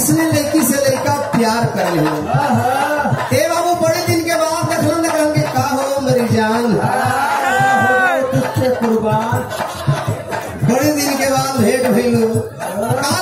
किसने लेकी से लेका प्यार कर लिया। बाबू बड़े दिन के बाद लखनऊ ने का हो मेरी जान। कुर्बान। बड़े दिन के बाद भेंट भैलू का